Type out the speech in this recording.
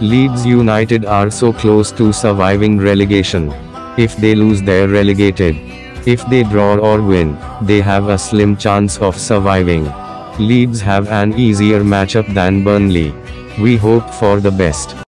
Leeds United are so close to surviving relegation. If they lose they're relegated. If they draw or win, they have a slim chance of surviving. Leeds have an easier matchup than Burnley. We hope for the best.